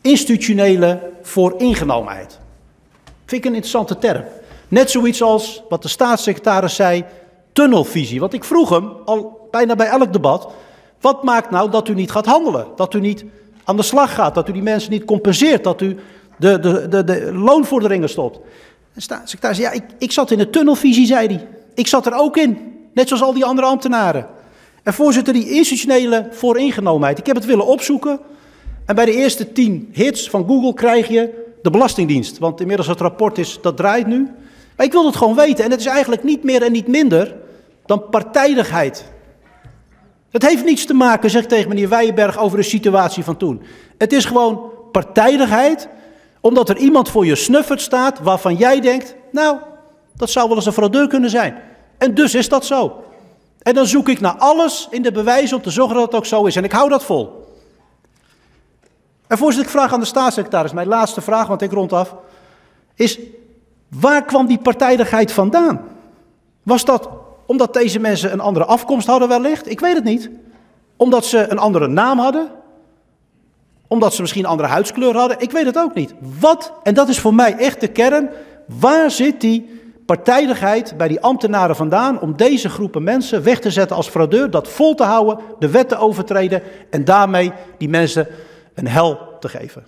institutionele vooringenomenheid. Vind ik een interessante term. Net zoiets als wat de staatssecretaris zei, tunnelvisie. Want ik vroeg hem al bijna bij elk debat, wat maakt nou dat u niet gaat handelen? Dat u niet aan de slag gaat, dat u die mensen niet compenseert, dat u de, de, de, de loonvorderingen stopt. De staatssecretaris ja, ik, ik zat in de tunnelvisie, zei hij. Ik zat er ook in, net zoals al die andere ambtenaren. En voorzitter, die institutionele vooringenomenheid, ik heb het willen opzoeken. En bij de eerste tien hits van Google krijg je de Belastingdienst. Want inmiddels het rapport is, dat draait nu. Maar ik wil het gewoon weten. En het is eigenlijk niet meer en niet minder dan partijdigheid. Het heeft niets te maken, zegt tegen meneer Weijenberg, over de situatie van toen. Het is gewoon partijdigheid, omdat er iemand voor je snuffert staat waarvan jij denkt, nou, dat zou wel eens een fraudeur kunnen zijn. En dus is dat zo. En dan zoek ik naar alles in de bewijzen om te zorgen dat het ook zo is. En ik hou dat vol. En voorzitter, ik vraag aan de staatssecretaris, mijn laatste vraag, want ik rond af, is waar kwam die partijdigheid vandaan? Was dat omdat deze mensen een andere afkomst hadden wellicht? Ik weet het niet. Omdat ze een andere naam hadden? Omdat ze misschien een andere huidskleur hadden? Ik weet het ook niet. Wat, en dat is voor mij echt de kern, waar zit die partijdigheid bij die ambtenaren vandaan om deze groepen mensen weg te zetten als fraudeur, dat vol te houden, de wet te overtreden en daarmee die mensen een hel te geven?